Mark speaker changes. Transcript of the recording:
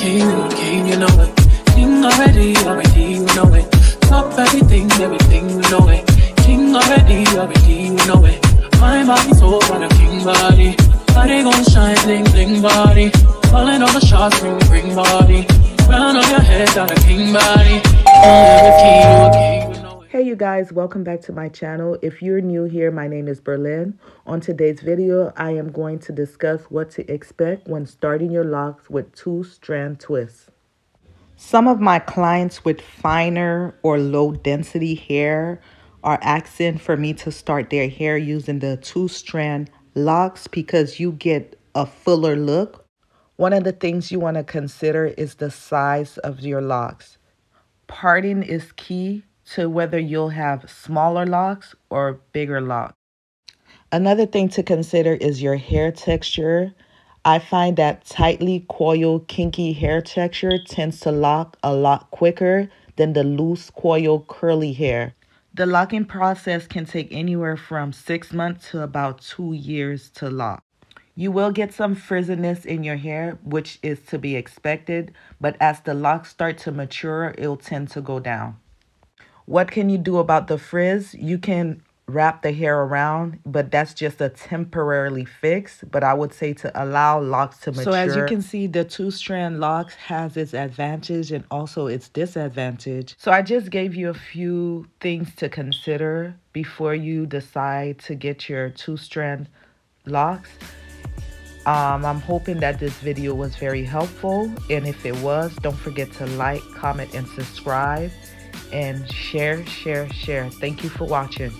Speaker 1: king, king, you know it. King already, already, you know it. Top everything, everything, you know it. King already, already, you know it. My body so on a king body. Body gon' shine, bling, bling body. Calling all the shots, ring, ring body. Crown on your head, got a king body. Oh, the king, you a king,
Speaker 2: guys, welcome back to my channel. If you're new here, my name is Berlin. On today's video, I am going to discuss what to expect when starting your locs with two strand twists. Some of my clients with finer or low density hair are asking for me to start their hair using the two strand locs because you get a fuller look. One of the things you want to consider is the size of your locs. Parting is key to whether you'll have smaller locs or bigger locs. Another thing to consider is your hair texture. I find that tightly coiled, kinky hair texture tends to lock a lot quicker than the loose, coiled, curly hair. The locking process can take anywhere from six months to about two years to lock. You will get some frizziness in your hair, which is to be expected, but as the locs start to mature, it'll tend to go down. What can you do about the frizz? You can wrap the hair around, but that's just a temporarily fix. But I would say to allow locs to mature. So as you can see, the two strand locs has its advantage and also its disadvantage. So I just gave you a few things to consider before you decide to get your two strand locs. Um, I'm hoping that this video was very helpful. And if it was, don't forget to like, comment, and subscribe. And share, share, share. Thank you for watching.